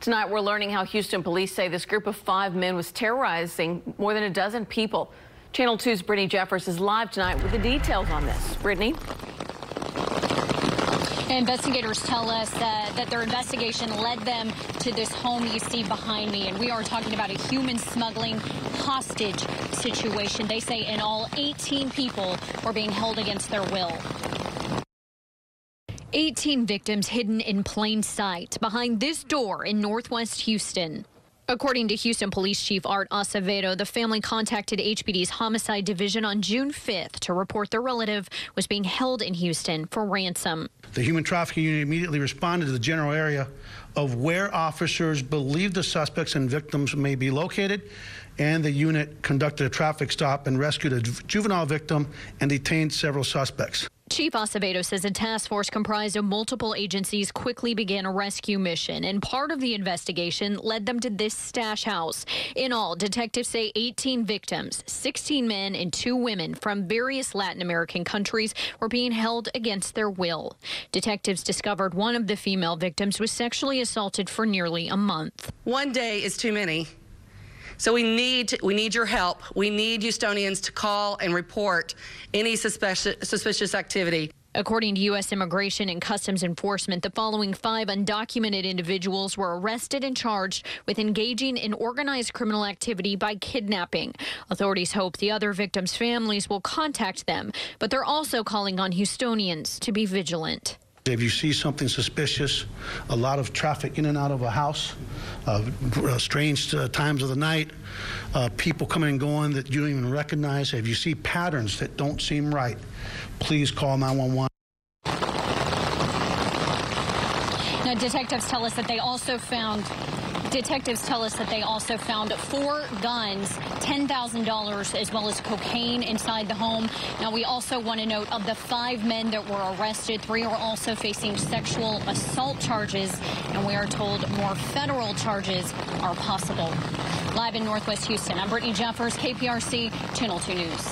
Tonight, we're learning how Houston police say this group of five men was terrorizing more than a dozen people. Channel 2's Brittany Jeffers is live tonight with the details on this. Brittany? Investigators tell us that, that their investigation led them to this home you see behind me, and we are talking about a human smuggling hostage situation. They say in all 18 people were being held against their will. 18 victims hidden in plain sight behind this door in northwest Houston. According to Houston Police Chief Art Acevedo, the family contacted HPD's Homicide Division on June 5th to report their relative was being held in Houston for ransom. The human trafficking unit immediately responded to the general area of where officers believe the suspects and victims may be located, and the unit conducted a traffic stop and rescued a juvenile victim and detained several suspects. Chief Acevedo says a task force comprised of multiple agencies quickly began a rescue mission, and part of the investigation led them to this stash house. In all, detectives say 18 victims, 16 men and two women from various Latin American countries were being held against their will. Detectives discovered one of the female victims was sexually assaulted for nearly a month. One day is too many. So we need we need your help. We need Houstonians to call and report any suspicious, suspicious activity. According to U.S. Immigration and Customs Enforcement, the following five undocumented individuals were arrested and charged with engaging in organized criminal activity by kidnapping. Authorities hope the other victims' families will contact them, but they're also calling on Houstonians to be vigilant. If you see something suspicious, a lot of traffic in and out of a house, uh, uh, strange uh, times of the night, uh, people coming and going that you don't even recognize, if you see patterns that don't seem right, please call 911. Now, detectives tell us that they also found Detectives tell us that they also found four guns, $10,000, as well as cocaine inside the home. Now, we also want to note of the five men that were arrested, three are also facing sexual assault charges, and we are told more federal charges are possible. Live in Northwest Houston, I'm Brittany Jeffers, KPRC, Channel 2 News.